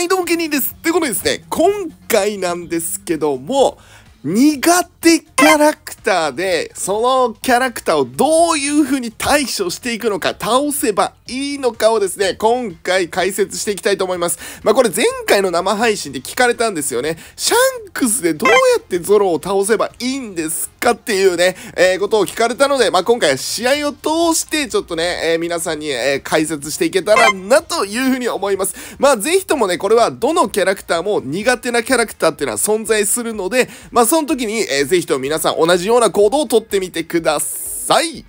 はい、どうもケニーです。ということでですね、今回なんですけども、苦手キャラクターで、そのキャラクターをどういう風に対処していくのか、倒せばいいのかをですね、今回解説していきたいと思います。まあこれ前回の生配信で聞かれたんですよね。シャンクスでどうやってゾロを倒せばいいんですかっていうね、えー、ことを聞かれたので、まあ今回は試合を通してちょっとね、えー、皆さんに、えー、解説していけたらなという風に思います。まあぜひともね、これはどのキャラクターも苦手なキャラクターっていうのは存在するので、まあその時に、えー、ぜひとも皆さん同じような行動をとってみてください。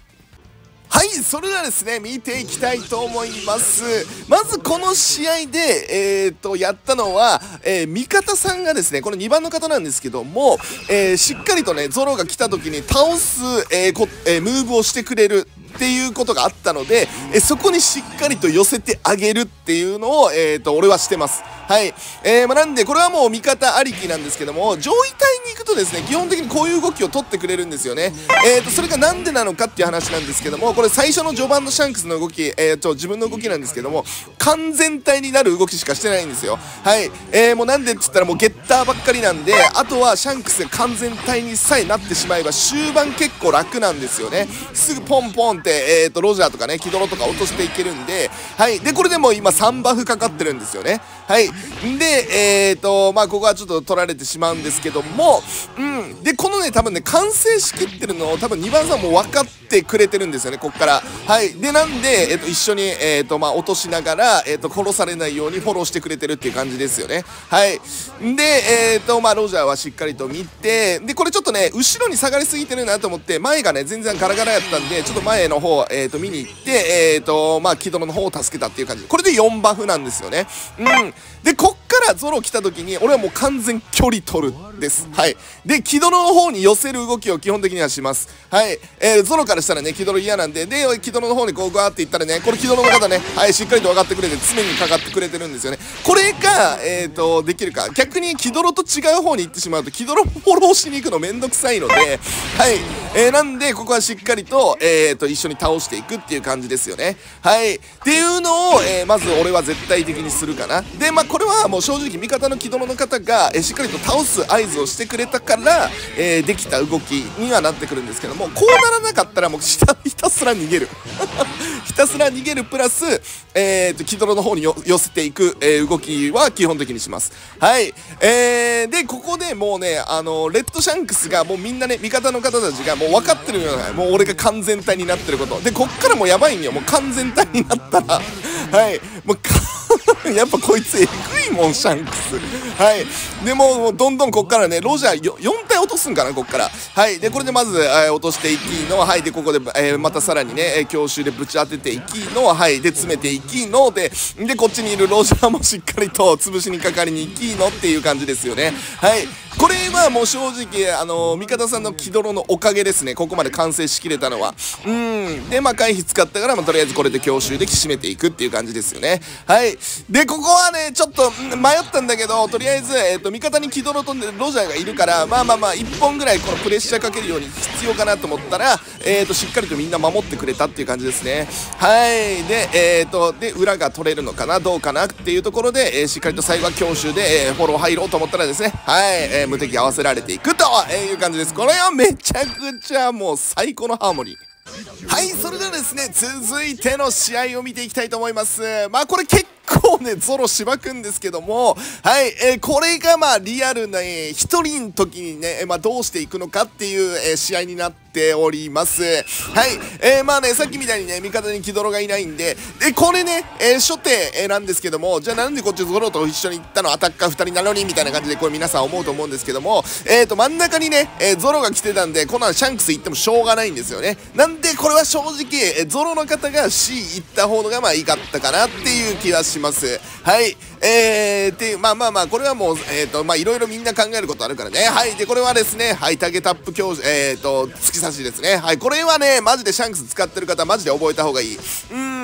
はい、それではですね、見ていきたいと思います。まずこの試合で、えー、と、やったのは、えー、味方さんがですね、この2番の方なんですけども、えー、しっかりとね、ゾロが来た時に倒す、えーえー、ムーブをしてくれるっていうことがあったので、えそこにしっかりと寄せてあげるっていうのを、えー、と、俺はしてます。はい。えー、まあ、なんで、これはもう味方ありきなんですけども、上位体に行くとですね、基本的にこういう動きを取ってくれるんですよね。えー、と、それがなんでなのかっていう話なんですけども、これ最初の序盤のシャンクスの動き、えー、と、自分の動きなんですけども、完全体になる動きしかしてないんですよ。はい。えー、もうなんでって言ったらもうゲッターばっかりなんで、あとはシャンクスが完全体にさえなってしまえば、終盤結構楽なんですよね。すぐポンポンて、えー、と、ロジャーとかね、キドロとか落としていけるんで、はい。で、これでも今3バフかかってるんですよね。はい。で、えーと、まあ、ここはちょっと取られてしまうんですけども、うん。で、このね、多分ね、完成しきってるのを多分2番さんも分かってくれてるんですよね、こっから。はい。で、なんで、えっ、ー、と、一緒に、えっ、ー、と、まあ、落としながら、えっ、ー、と、殺されないようにフォローしてくれてるっていう感じですよね。はい。で、えっ、と、まあ、ロジャーはしっかりと見て、で、これちょっとね、後ろに下がりすぎてるなと思って、前がね、全然ガラガラやったんで、ちょっと前の方、えっ、と、見に行って、えっ、と、まあ、木殿の方を助けたっていう感じ。これで4バフなんですよね。うん。で、こっからゾロ来た時に、俺はもう完全距離取るです。はい。で、キドロの方に寄せる動きを基本的にはします。はい。えー、ゾロからしたらね、キドロ嫌なんで、で、キドロの方にこうガーっていったらね、これキドロの方ね、はい、しっかりと分かってくれて、常にかかってくれてるんですよね。これが、えっ、ー、と、できるか。逆にキドロと違う方に行ってしまうと、キドロフォローしに行くのめんどくさいので、はい。えー、なんで、ここはしっかりと、えっ、ー、と、一緒に倒していくっていう感じですよね。はい。っていうのを、えー、まず俺は絶対的にするかな。で、まあ、これはもう正直味方の木殿の方が、え、しっかりと倒す合図をしてくれたから、えー、できた動きにはなってくるんですけども、こうならなかったらもう下 ひたすら逃げる。ひたすら逃げるプラス、えーと、木殿の方に寄せていく、えー、動きは基本的にします。はい。えー、で、ここでもうね、あの、レッドシャンクスがもうみんなね、味方の方たちがもう分かってるような、もう俺が完全体になってること。で、こっからもうやばいんよ。もう完全体になったら、はい。もう完 やっぱこいつえぐいもん、シャンクス。はい。でも、どんどんこっからね、ロジャー 4, 体落とすんかな、こっから。はい。で、これでまず、えー、落としていきの、はい。で、ここで、えー、またさらにね、強襲でぶち当てていきの、はい。で、詰めていきの、で、で、こっちにいるロジャーもしっかりと潰しにかかりに行きのっていう感じですよね。はい。これはもう正直、あのー、味方さんの気泥のおかげですね。ここまで完成しきれたのは。うん。で、まあ、回避使ったから、まあ、とりあえずこれで強襲で締めていくっていう感じですよね。はい。で、でここはね、ちょっと迷ったんだけど、とりあえず、えっ、ー、と、味方に気泥とロジャーがいるから、まあまあまあ、1本ぐらいこのプレッシャーかけるように必要かなと思ったら、えっ、ー、と、しっかりとみんな守ってくれたっていう感じですね。はい。で、えっ、と、で、裏が取れるのかな、どうかなっていうところで、えしっかりと最後は強襲で、えフォロー入ろうと思ったらですね、はい、え無敵合わせられていくという感じです。これはめちゃくちゃもう最高のハーモニー。はい、それではですね、続いての試合を見ていきたいと思います。まあこれ結構ね、ゾロしばくんですけども、はい、えー、これがまあリアルな、えー、一人の時にね、まあどうしていくのかっていう、えー、試合になってております。はい、えー、まあね、さっきみたいにね、味方に気泥がいないんで、で、これね、えー、初手、え、なんですけども、じゃあなんでこっちゾロと一緒に行ったの？アタッカー2人なのに？みたいな感じでこれ皆さん思うと思うんですけども、えーと、真ん中にね、えー、ゾロが来てたんで、このシャンクス行ってもしょうがないんですよね。なんで、これは正直、えー、ゾロの方が C 行った方がまあいいかったかなっていう気がします。はい。えー、っていう、まあまあまあ、これはもう、えっ、ー、と、まあいろいろみんな考えることあるからね。はい。で、これはですね、はい、タゲタップ教授、えっ、ー、と、突き刺しですね。はい。これはね、マジでシャンクス使ってる方、マジで覚えた方がいい。うん。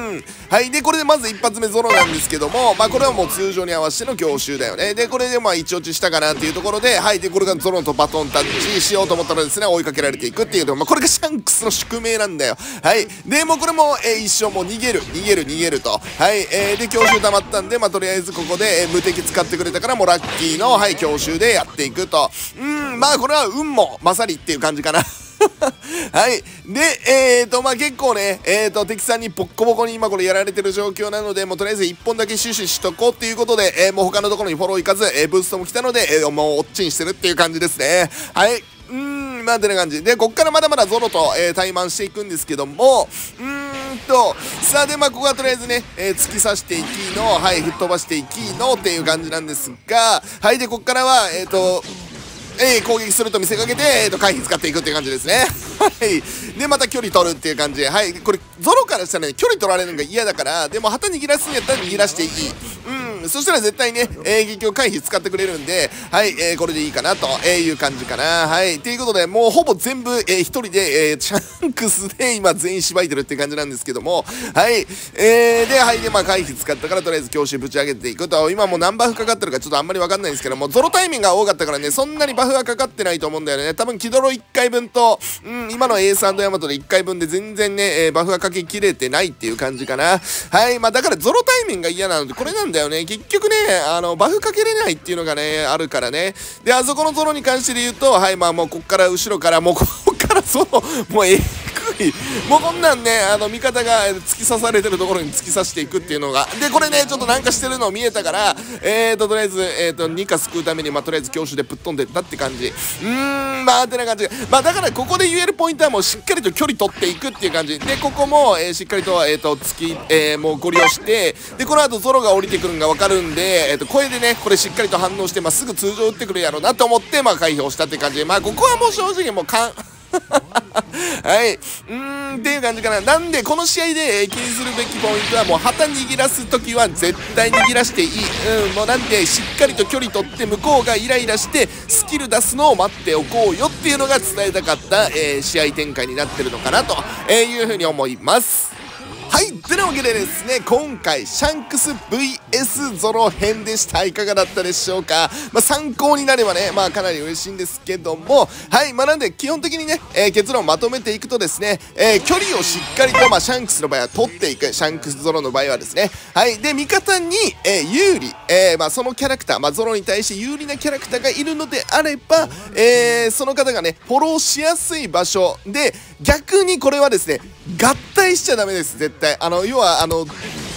はい。で、これでまず一発目ゾロなんですけども、まあこれはもう通常に合わせての強襲だよね。で、これでまあ一落ちしたかなっていうところで、はい。で、これがゾロとバトンタッチしようと思ったらですね、追いかけられていくっていうと、まあこれがシャンクスの宿命なんだよ。はい。で、もうこれも、えー、一生もう逃げる、逃げる、逃げると。はい。えー、で、強襲溜まったんで、まあとりあえずここで、えー、無敵使ってくれたからもうラッキーの、はい、強襲でやっていくと。うん、まあこれは運も勝りっていう感じかな。はい。で、えーと、まあ、結構ね、えーと、敵さんにボッコボコに今これやられてる状況なので、もうとりあえず1本だけ死守しとこうっていうことで、えー、もう他のところにフォロー行かず、え、ブーストも来たので、え、もうおっちにしてるっていう感じですね。はい。うん、まあ、てな感じ。で、こっからまだまだゾロと、えー、対マンしていくんですけども、うーんと、さあ、で、まあ、ここはとりあえずね、えー、突き刺していきの、はい、吹っ飛ばしていきのっていう感じなんですが、はい、で、こっからは、えっ、ー、と、えー、攻撃すると見せかけて、えー、と回避使っていくっていう感じですね。はい。で、また距離取るっていう感じで、はい。これ、ゾロからしたらね、距離取られるのが嫌だから、でも旗握らすんやったら握らしていい。うん。そしたら絶対ね、えー、撃を回避使ってくれるんで、はい、えー、これでいいかなという感じかな。はい。ということで、もうほぼ全部、えー、一人で、えー、チャンクスで 今全員しばいてるって感じなんですけども、はい。えー、で、はい、で、まあ回避使ったからとりあえず強襲ぶち上げていくと、今もう何バフかかってるかちょっとあんまりわかんないんですけども、ゾロタイミングが多かったからね、そんなにバフはかかってないと思うんだよね。多分、キドロ1回分と、うん、今のエースヤマトで1回分で全然ね、えー、バフがかけきれてないっていう感じかな。はい、まあだからゾロタイミングが嫌なので、これなんだよね。結局ね、あの、バフかけれないっていうのがね、あるからね。で、あそこのゾロに関して言うと、はい、まあもうこっから後ろから、もうこっからゾロ、もうえいもうこんなんねあの味方が突き刺されてるところに突き刺していくっていうのが。でこれねちょっとなんかしてるの見えたからえーととりあえずえーと2か救うためにまあとりあえず強襲でぶっ飛んでったって感じ。うーんまあてな感じ。まあだからここで言えるポイントはもうしっかりと距離取っていくっていう感じ。でここも、えー、しっかりとえ、ー、と突き、えー、もうゴリ押してでこの後ゾロが降りてくるのが分かるんで、えー、と声でねこれしっかりと反応して、まあ、すぐ通常打ってくるやろうなと思ってまあ回避をしたって感じ。でまあここはもう正直もうかん はい。うーん、っていう感じかな。なんで、この試合で、気にするべきポイントは、もう旗握らすときは絶対握らしていい。うん、もうなんで、しっかりと距離取って、向こうがイライラして、スキル出すのを待っておこうよっていうのが伝えたかった、えー、試合展開になってるのかなというふうに思います。はい、てなわけでですね、今回、シャンクス VS ゾロ編でした。いかがだったでしょうか？まあ、参考になればね、まあ、かなり嬉しいんですけども、はい、まあ、なんで、基本的にね、えー、結論をまとめていくとですね、えー、距離をしっかりと、まあ、シャンクスの場合は取っていく、シャンクスゾロの場合はですね、はい、で、味方に、えー、有利、え、まあ、そのキャラクター、まあ、ゾロに対して有利なキャラクターがいるのであれば、え、その方がね、フォローしやすい場所。で、逆にこれはですね、合体しちゃダメです、絶対。あの、要は、あの、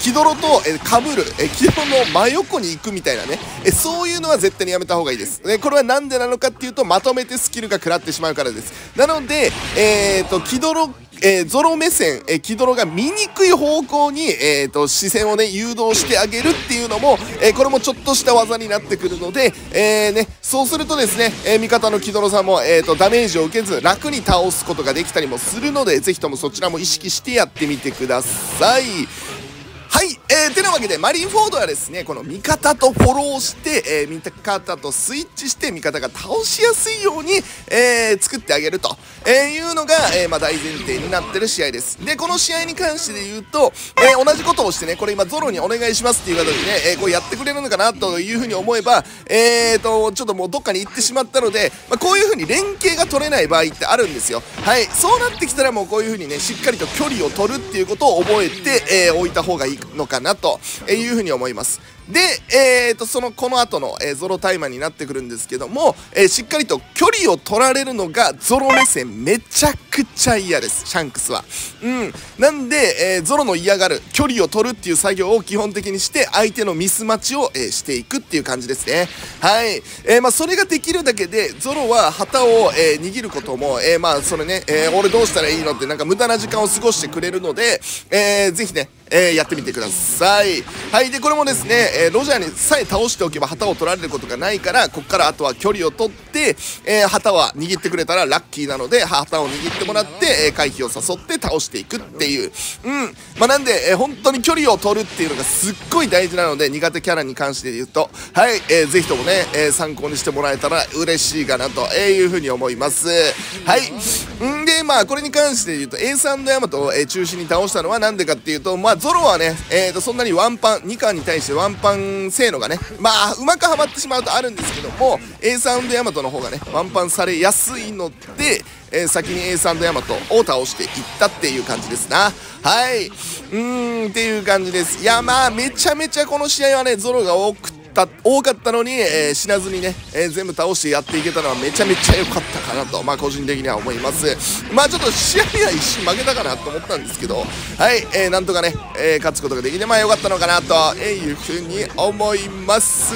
気泥とえかぶる。えキドロの真横に行くみたいなね。えそういうのは絶対にやめた方がいいです、で、これは何でなのかっていうとまとめてスキルが食らってしまうからです。なのでえっ、ー、とキドロえー、ゾロ目線、えー、キドロが見にくい方向に、えーと、視線をね、誘導してあげるっていうのも、えー、これもちょっとした技になってくるので、えー、ね、そうするとですね、え味方のキドロさんも、えーと、ダメージを受けず、楽に倒すことができたりもするので、ぜひともそちらも意識してやってみてください。はい、えー、てなわけで、マリンフォードはですね、この味方とフォローして、えー、味方とスイッチして、味方が倒しやすいように、えー、作ってあげると、えー、いうのが、えー、まあ、大前提になってる試合です。で、この試合に関してで言うと、えー、同じことをしてね、これ今ゾロにお願いしますっていう形でね、えー、こうやってくれるのかなというふうに思えば、えーと、ちょっともうどっかに行ってしまったので、まあ、こういうふうに連携が取れない場合ってあるんですよ。はい、そうなってきたらもうこういうふうにね、しっかりと距離を取るっていうことを覚えて、えー、置いた方がいいのかなというふうに思います。で、えーと、そのこの後の、えー、ゾロタイマーになってくるんですけども、えー、しっかりと距離を取られるのがゾロ目線めちゃくちゃ嫌ですシャンクスは。うん。なんで、えー、ゾロの嫌がる距離を取るっていう作業を基本的にして相手のミス待ちを、えしていくっていう感じですね。はい、えまあ、それができるだけでゾロは旗を、え握ることも、えまあそれね、え俺どうしたらいいのってなんか無駄な時間を過ごしてくれるので、えー、ぜひねえ、やってみてください。はい。でこれもですね、えー、ロジャーにさえ倒しておけば旗を取られることがないからここからあとは距離を取って、えー、旗は握ってくれたらラッキーなので旗を握ってもらって、え回避を誘って倒していくっていう。うん。まあなんで、え本当に距離を取るっていうのがすっごい大事なので苦手キャラに関して言うと。はい、えー、ぜひともね、え参考にしてもらえたら嬉しいかなというふうに思います。はい。うん。でまあこれに関して言うとエースヤマトを、え中心に倒したのはなんでかっていうとまあゾロはね、えー、とそんなにワンパン2巻に対してワンパン性能がねまあうまくはまってしまうとあるんですけども A サウンドヤマトの方がねワンパンされやすいので、えー、先に A サウンドヤマトを倒していったっていう感じですな。はい。うーんっていう感じです。いやまあめちゃめちゃこの試合はねゾロが多くた多かったのに、えー、死なずにね、えー、全部倒してやっていけたのはめちゃめちゃ良かったかなとまあ個人的には思います。まあちょっと試合は一瞬負けたかなと思ったんですけどはい、えー、なんとかね、え、勝つことができてまあ良かったのかなというふうに思います。